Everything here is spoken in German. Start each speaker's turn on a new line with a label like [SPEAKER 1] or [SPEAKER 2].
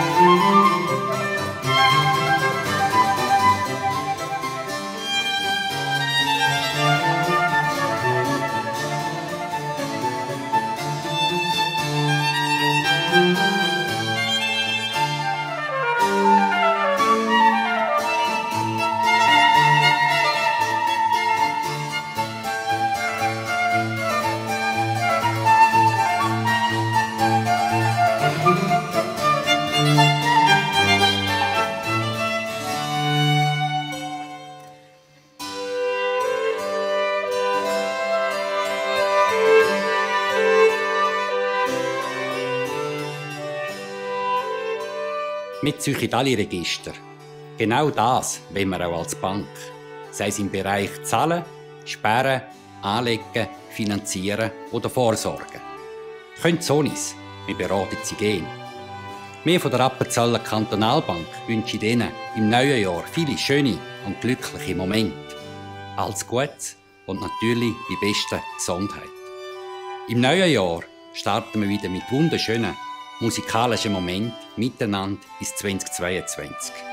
[SPEAKER 1] Música Mit suchen alle Register. Genau das wollen wir auch als Bank. Sei es im Bereich Zahlen, Sperren, Anlegen, Finanzieren oder Vorsorgen. Könnt Sonis, wir beraten Sie gehen. Wir von der Appenzeller Kantonalbank wünschen Ihnen im neuen Jahr viele schöne und glückliche Momente. Alles Gute und natürlich die beste Gesundheit. Im neuen Jahr starten wir wieder mit wunderschönen musikalischen Momenten miteinander bis 2022.